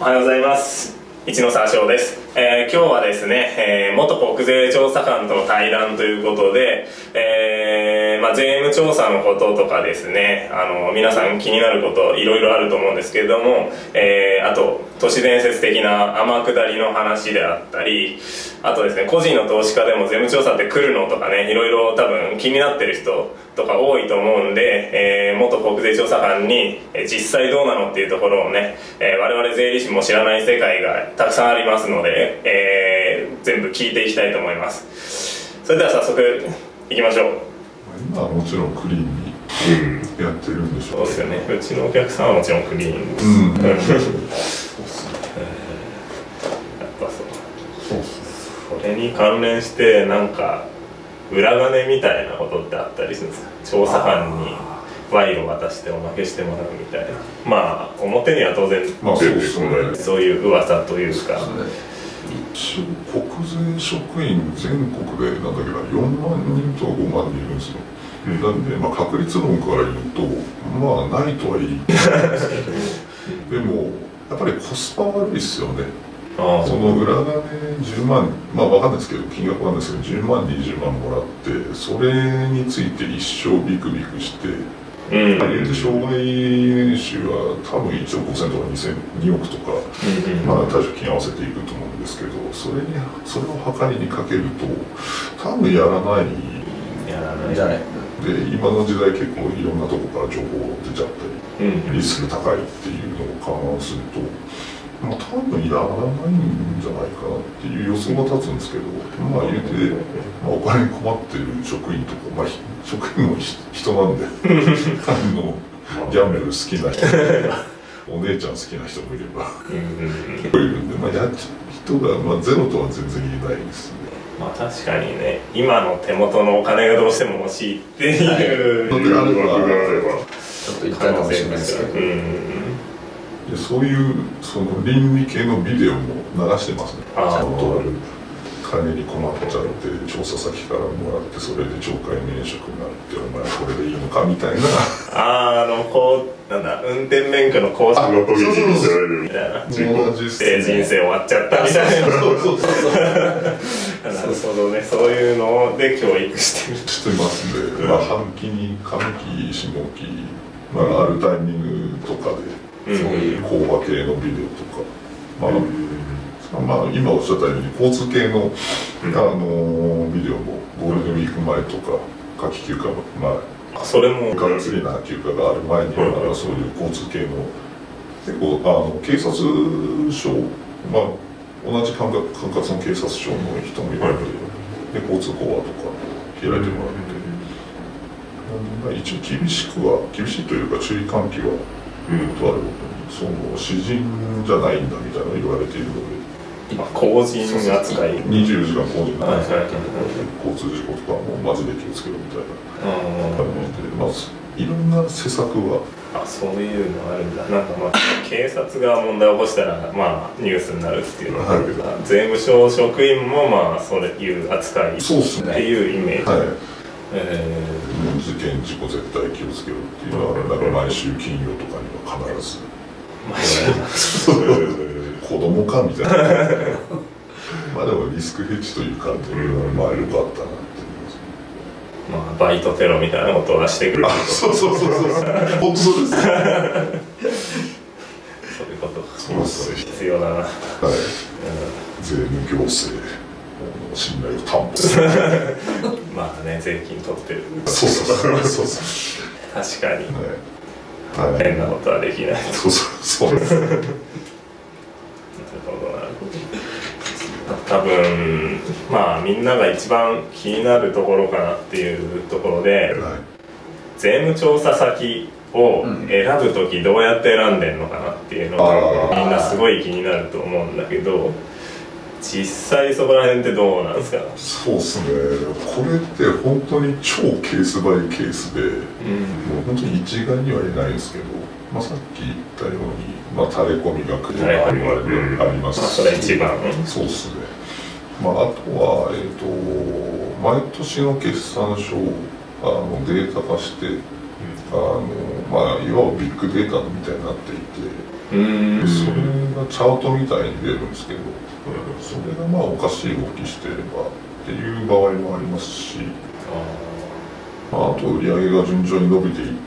おはようございます。一ノ沢翔です、えー今日はですね、えー元国税調査官との対談ということで、えーまあ、税務調査のこととかですねあの皆さん気になることいろいろあると思うんですけれども、えーあと都市伝説的な天下りの話であったりあとですね個人の投資家でも税務調査って来るのとかねいろいろ多分気になってる人とか多いと思うんで、えー元国税調査官に、え実際どうなのっていうところをね、えー我々税理士も知らない世界がたくさんありますので、えー全部聞いていきたいと思います。それでは早速いきましょう。今はもちろんクリーンにやってるんでしょう。そうですよね。うちのお客さんはもちろんクリーンです、うん。やっぱそう。そうそれに関連してなんか裏金みたいなことってあったりするんですか？調査官に賄賂渡しておまけしてもらうみたいな。まあ表には当然まあそうね。そういう噂というか一応国税職員全国でなんだけど4万人とか5万人いるんですよ、なんで、まあ、確率論から言うとまあないとは言い。ですけどでもやっぱりコスパ悪いですよね。その裏金10万まあわかんないですけど金額ないですけど10万20万もらってそれについて一生ビクビクしてうん。障害年収は多分1億5000とか2000 2億とか、まあ、退職金合わせていくと思うんですけどそれにそれを計りにかけると多分やらない。やらない。じゃないで今の時代結構いろんなとこから情報出ちゃったりうんリスク高いっていうのを勘案すると、まあ、多分やらないんじゃないかなっていう予想が立つんですけどまあ言うて、まあ、お金に困ってる職員とか、まあ、ひ職員もひ人なんで。あのギャンブル好きな人。お姉ちゃん好きな人もいれば。結構いるんで、まあ、やっちゃう人が、まあ、ゼロとは全然言えないですね。まあ確かにね。今の手元のお金がどうしても欲しいっていう。のであれば枠があればちょっと言ったかもしれないですけど。そういうその倫理系のビデオも流してますね。ちあー。ゃんと金に困っちゃって調査先からもらってそれで懲戒免職になるってお前これでいいのかみたいな。あーあのこうなんだ運転免許の更新の時にそうそうそうみたいな自己実で人生終わっちゃったみたいな。そうそうそう なるほどね。そういうので教育してるしてますんで、まあ、半期に上期下期、まあ、ある。タイミングとかでうん。そういう講話系のビデオとか、まあまあ、今おっしゃったように交通系の、あのビデオもゴールデンウィーク前とか夏季休暇前あそれも。がっつりな休暇がある前には、そういう交通系の結構あの警察署まあ同じ管轄管轄の警察署の人もいる。ので,、で交通講話とか開いてもらって、まあ、一応厳しくは厳しいというか注意喚起はとあるごとにその詩人じゃないんだみたいなの言われているのでまあ公人扱い。24時間工事はいはい交通事故とかもマジで気をつけろみたいな。うん感じで、まあ、いろん。な施策はあそういうのあるんだ。なんかまあ警察が問題を起こしたらまあニュースになるっていうのがあるけど、税務署職員もまあそういう扱い。っそうっすていうイメージ、はい。え事件事故絶対気をつけろっていうのはなんか毎週金曜とかには必ず。ー、まあ子供かみたいな。まあでもリスクヘッジという観点ではまあよかったなますまあバイトテロみたいなことはしてくるあそうそうそうそう本当そうですそういうことそうです必要だな、うんはい。税務行政の信頼を担保する まあね税金取ってる。そうそうそう。そうそ確かに。うはい、はい、変なことはできない。そうそうそう。ですほどなるほど多分まあみんなが一番気になるところかなっていうところではい。税務調査先を選ぶ時どうやって選んでんのかなっていうのがみんなすごい気になると思うんだけど実際そこら辺ってどうなんですか？そうですね。これって本当に超ケースバイケースでうん。もう本当に一概には言えないですけど、まあ、さっき言ったように、まあ、垂れ込みが来る垂れ込みありありますまあそれ一番。そうですね、まあ、あとは、えー、と毎年の決算書をあのデータ化して、あのまあ、いわばビッグデータみたいになっていて、うん。それがチャートみたいに出るんですけど、それがまあおかしい動きしてればっていう場合もありますし、まあ、あと売り上げが順調に伸びていっ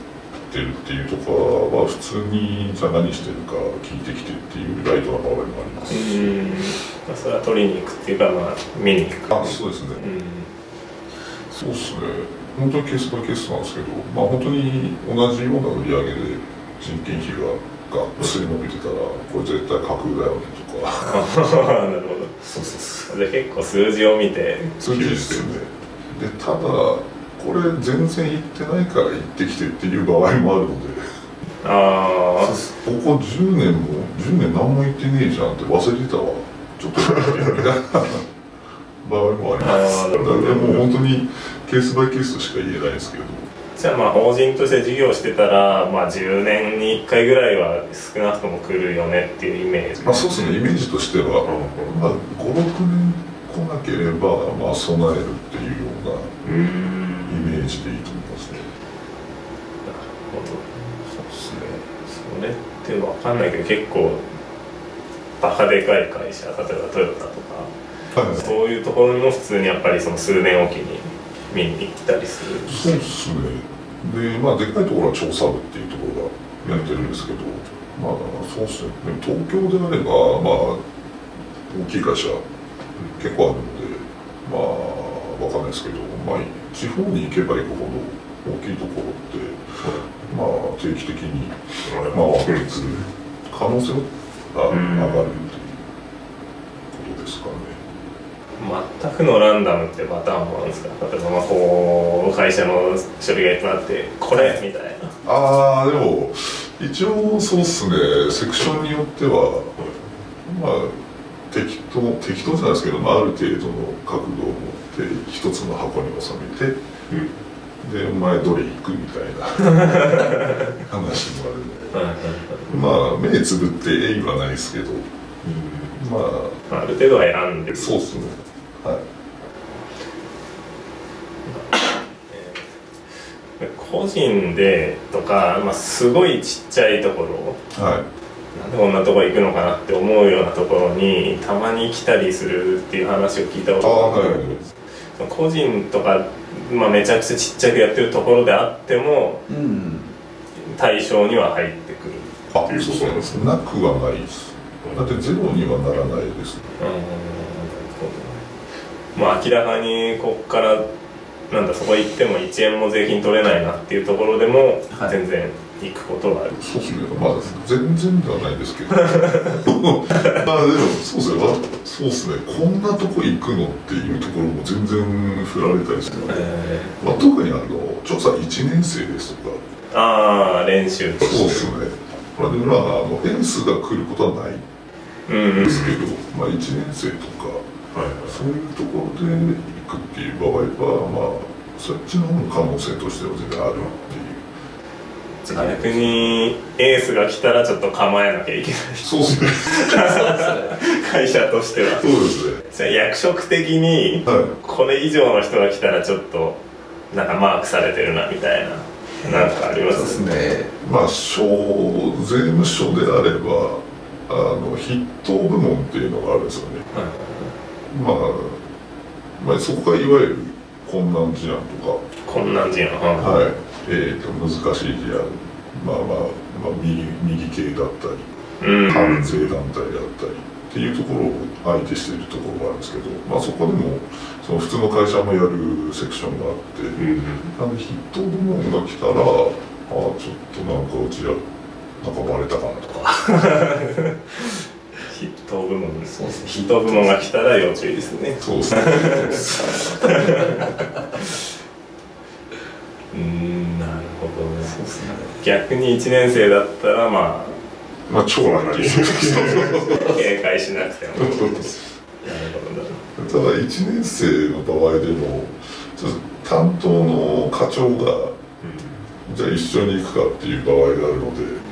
てるっていうところは普通にじゃあ何してるか聞いてきてっていうライトな場合もありますし、うんまあそれは取りに行くっていうかまあ見に行くあそうですね、うん。そうですね。本当にケースバイケースなんですけどまあ本当に同じような売り上げで人件費ががっつり伸びてたらこれ絶対架空だよねとか。なるほど。そうそうそう。で結構数字を見て数字ですよねでただこれ全然行ってないから行ってきてっていう場合もあるので。ああここ10年も10年何も行ってねえじゃんって忘れてたわちょっとみたいな場合もあります。あーだからもう本当にケースバイケースとしか言えないですけど。じゃあまあ法人として事業してたらまあ10年に1回ぐらいは少なくとも来るよねっていうイメージ。まあそうですねイメージとしては、まあ、56年来なければ、まあ、備えるっていうようなうんイメージでいいと思いますねそうですね。それって分かんないけど結構バカでかい会社例えばトヨタとかはいそういうところにも普通にやっぱりその数年おきに見に行ったりする。そうですね。でまあでかいところは調査部っていうところがやってるんですけどまあそうですね。でも東京であればまあ大きい会社結構あるのでまあわかんないですけどまあ地方に行けば行くほど大きいところってまあ定期的にまあ分けする可能性がうん。上がるっていうことですかね。全くのランダムってパターンもあるんですか？例えばまあこう会社の書類がいっぱいあってこれみたいな。ああでも一応そうっすね。セクションによってはまあ適当適当じゃないですけど、まあ、ある程度の角度を持って一つの箱に収めて、でお前どれ行くみたいな 話もあるんで。まあ目つぶってえいはないですけどままあある程度は選んであそうっすね。はい。えー個人でとか、まあ、すごいちっちゃいところ。はい。なんでこんなとこ行くのかなって思うようなところにたまに来たりするっていう話を聞いたことがあはいる個人とか、まあ、めちゃくちゃちっちゃくやってるところであってもうん。対象には入ってくるあそう。ですなくはないです。だってゼロにはならないです。うん。まあ明らかにここからなんだそこ行っても1円も税金取れないなっていうところでもはい全然行くことがある、そうですね、まあ全然ではないですけど、まあでもそうですね、そうですね、こんなとこ行くのっていうところも全然振られたりして、えまあ、特にあの調査1年生ですとか、ーああ練習とそうですね、まあ、でもまああのエースが来ることはない。うんうん。ですけど、まあ、1年生とか、そういうところで行くっていう場合は、まあ、そっちの方の可能性としては全然あるっていう。逆にエースが来たらちょっと構えなきゃいけない。そうですね、会社としては。そうですね。じゃあ役職的にはい。これ以上の人が来たらちょっとなんかマークされてるなみたいななんかありまそうですすね。まあ、省税務署であればあの筆頭部門っていうのがあるんですよね、まあ、まあそこがいわゆる困難事案と困難事案。か、はいえー、と難しい事案、まあまあ、まあ、右右系だったりうん。関税団体であったりっていうところを相手しているところがあるんですけど、まあ、そこでもその普通の会社もやるセクションがあって、なので筆頭部門が来たらああちょっとなんかうちらなんかバレたかなとか。筆頭部門。そうですね。筆頭部門が来たら要注意ですね。そうですね。う んなるほどねそうですね逆に1年生だったらままあ超ラッキーあ警戒しなくても。なるほどなるただ1年生の場合でも担当の課長がじゃあ一緒に行くかっていう場合があるので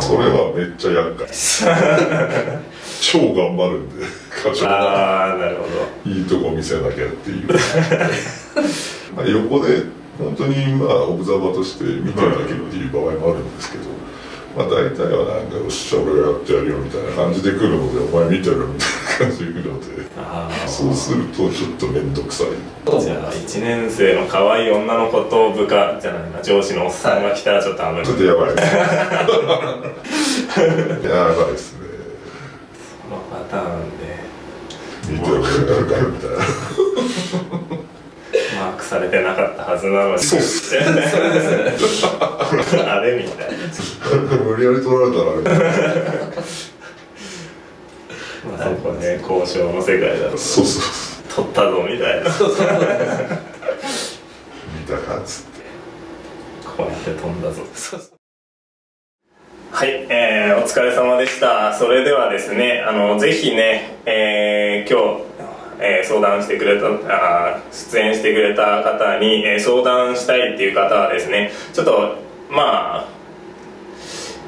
それはめっちゃ厄介。超頑張るんで課長。がああなるほど。いいとこ見せなきゃっていう。まあ横で本当にまあオブザーバーとして見てるだけっていう場合もあるんですけどまあ大体はなんかよっしゃ俺がやってやるよみたいな感じで来るのでお前見てるみたいな感じで来るのでそうするとちょっと面倒くさい。じゃあ1年生の可愛い女の子と部下じゃないな上司のおっさんが来たらちょっと危ない、ちょっとやばいです やばいですね。このパターンで。見てるやるかみたいなされてなかったはずなのに。そうっす。ね あれみたいな。無理やり取られたらみたいな。まあそこね交渉の世界だと。そうそうそう。取ったぞみたいな。見たかっつってこうやって飛んだぞ。はい、えー、お疲れ様でした。それではですねあのぜひね、えー、今日、えー相談してくれたあ出演してくれた方に、えー相談したいっていう方はですねちょっとまあ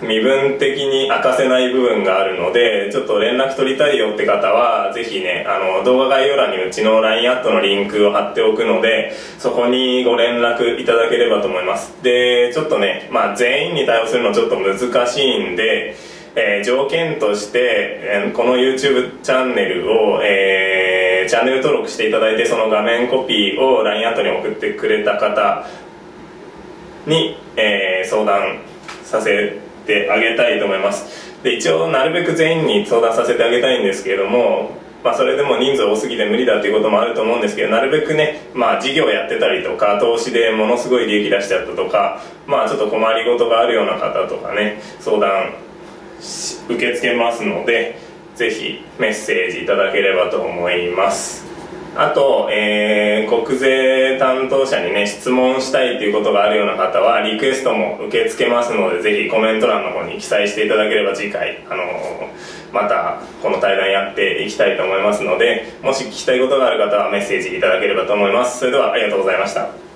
身分的に明かせない部分があるのでちょっと連絡取りたいよって方はぜひねあの動画概要欄にうちの LINE アットのリンクを貼っておくのでそこにご連絡いただければと思います。でちょっとね、まあ、全員に対応するのちょっと難しいんで、えー条件として、えーこの YouTube チャンネルを、えーチャンネル登録していただいてその画面コピーを LINE アットに送ってくれた方に、えー相談させてあげたいと思います。で一応なるべく全員に相談させてあげたいんですけれどもまあ、それでも人数多すぎて無理だっていうこともあると思うんですけどなるべくね、まあ、事業やってたりとか投資でものすごい利益出しちゃったとか、まあ、ちょっと困りごとがあるような方とかね相談受け付けますのでぜひメッセージいただければと思います。あと、えー国税担当者にね質問したいということがあるような方はリクエストも受け付けますのでぜひコメント欄の方に記載していただければ次回、あのーまたこの対談やっていきたいと思いますのでもし聞きたいことがある方はメッセージいただければと思います。それではありがとうございました。